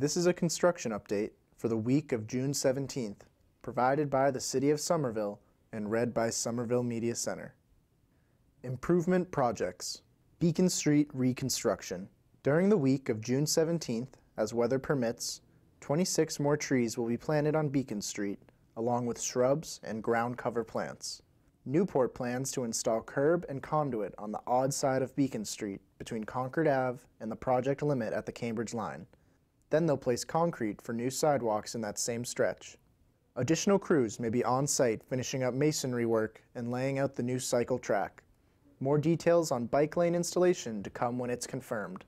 This is a construction update for the week of June 17th, provided by the City of Somerville and read by Somerville Media Center. Improvement projects. Beacon Street reconstruction. During the week of June 17th, as weather permits, 26 more trees will be planted on Beacon Street, along with shrubs and ground cover plants. Newport plans to install curb and conduit on the odd side of Beacon Street between Concord Ave and the project limit at the Cambridge line. Then they'll place concrete for new sidewalks in that same stretch. Additional crews may be on site finishing up masonry work and laying out the new cycle track. More details on bike lane installation to come when it's confirmed.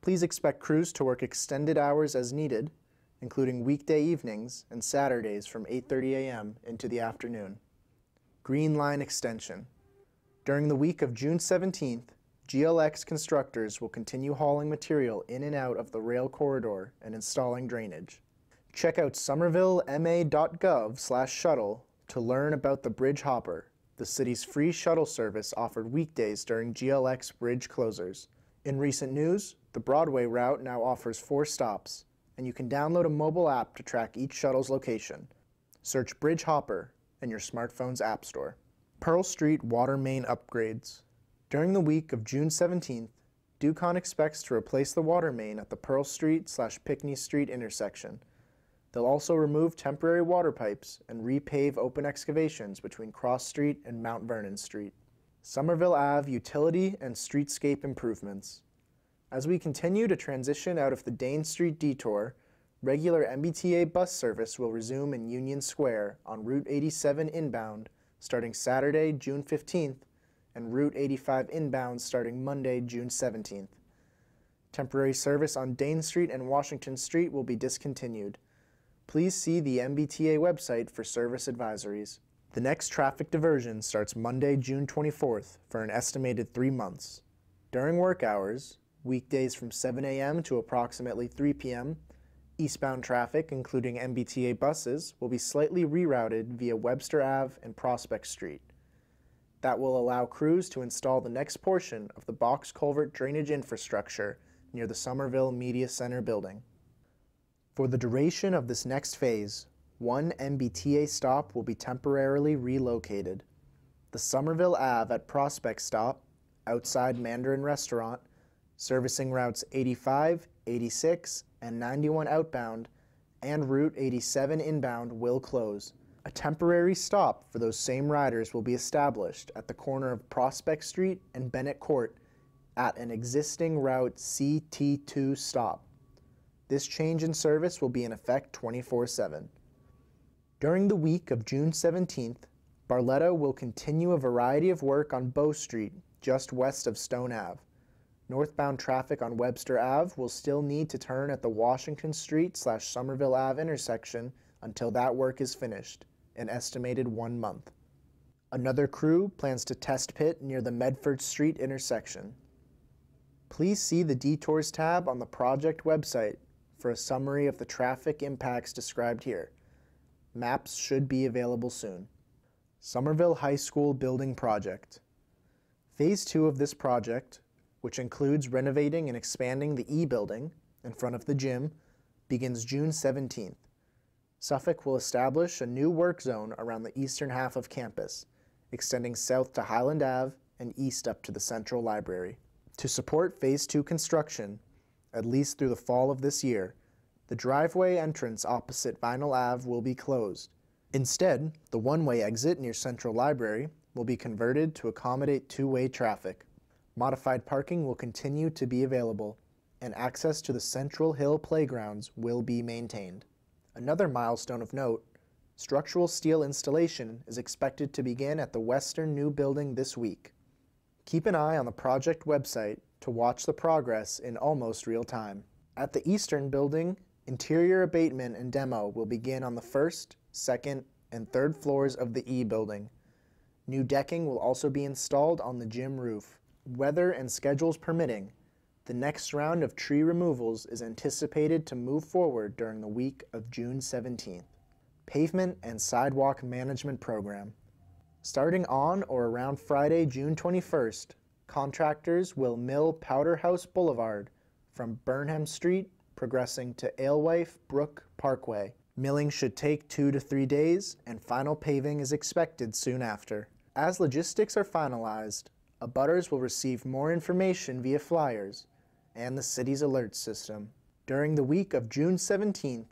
Please expect crews to work extended hours as needed, including weekday evenings and Saturdays from 8:30 a.m. into the afternoon. Green Line Extension. During the week of June 17th, GLX constructors will continue hauling material in and out of the rail corridor and installing drainage. Check out somervillema.gov/shuttle to learn about the Bridge Hopper, the city's free shuttle service offered weekdays during GLX bridge closures. In recent news, the Broadway route now offers four stops, and you can download a mobile app to track each shuttle's location. Search Bridge Hopper in your smartphone's app store. Pearl Street water main upgrades. During the week of June 17th, Ducon expects to replace the water main at the Pearl Street slash Pinckney Street intersection. They'll also remove temporary water pipes and repave open excavations between Cross Street and Mount Vernon Street. Somerville Ave utility and streetscape improvements. As we continue to transition out of the Dane Street detour, regular MBTA bus service will resume in Union Square on Route 87 inbound starting Saturday, June 15th, and Route 85 inbound starting Monday, June 17th. Temporary service on Dane Street and Washington Street will be discontinued. Please see the MBTA website for service advisories. The next traffic diversion starts Monday, June 24th for an estimated three months. During work hours, weekdays from 7 a.m. to approximately 3 p.m., eastbound traffic, including MBTA buses, will be slightly rerouted via Webster Ave and Prospect Street. That will allow crews to install the next portion of the box culvert drainage infrastructure near the Somerville Media Center building. For the duration of this next phase, one MBTA stop will be temporarily relocated. The Somerville Ave at Prospect stop, outside Mandarin Restaurant, servicing routes 85, 86, and 91 outbound, and Route 87 inbound will close. A temporary stop for those same riders will be established at the corner of Prospect Street and Bennett Court at an existing Route CT2 stop. This change in service will be in effect 24 7. During the week of June 17th, Barletta will continue a variety of work on Bow Street, just west of Stone Ave. Northbound traffic on Webster Ave will still need to turn at the Washington Street slash Somerville Ave intersection until that work is finished, an estimated one month. Another crew plans to test pit near the Medford Street intersection. Please see the Detours tab on the project website for a summary of the traffic impacts described here. Maps should be available soon. Somerville High School Building Project. Phase 2 of this project, which includes renovating and expanding the E building in front of the gym, begins June 17th. Suffolk will establish a new work zone around the eastern half of campus, extending south to Highland Ave and east up to the Central Library. To support Phase 2 construction, at least through the fall of this year, the driveway entrance opposite Vinal Ave will be closed. Instead, the one-way exit near Central Library will be converted to accommodate two-way traffic. Modified parking will continue to be available, and access to the Central Hill playgrounds will be maintained. Another milestone of note, structural steel installation is expected to begin at the western new building this week. Keep an eye on the project website to watch the progress in almost real time. At the eastern building, interior abatement and demo will begin on the first, second, and third floors of the E building. New decking will also be installed on the gym roof. Weather and schedules permitting, the next round of tree removals is anticipated to move forward during the week of June 17th. Pavement and Sidewalk Management Program. Starting on or around Friday, June 21st, contractors will mill Powder House Boulevard from Burnham Street progressing to Alewife Brook Parkway. Milling should take two to three days, and final paving is expected soon after. As logistics are finalized, abutters will receive more information via flyers and the city's alert system. During the week of June 17th,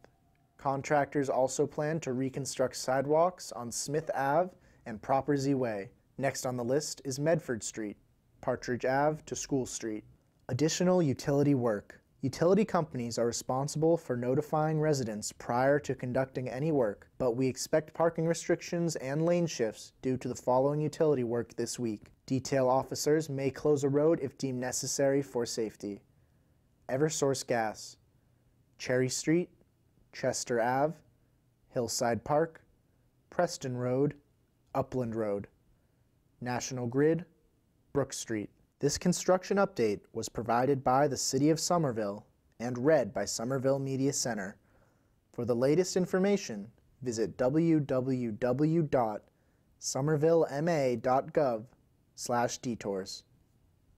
contractors also plan to reconstruct sidewalks on Smith Ave and Properzi Way. Next on the list is Medford Street, Partridge Ave to School Street. Additional utility work. Utility companies are responsible for notifying residents prior to conducting any work, but we expect parking restrictions and lane shifts due to the following utility work this week. Detail officers may close a road if deemed necessary for safety. Eversource Gas, Cherry Street, Chester Ave, Hillside Park, Preston Road, Upland Road, National Grid, Brook Street. This construction update was provided by the City of Somerville and read by Somerville Media Center. For the latest information, visit www.somervillema.gov slash detours.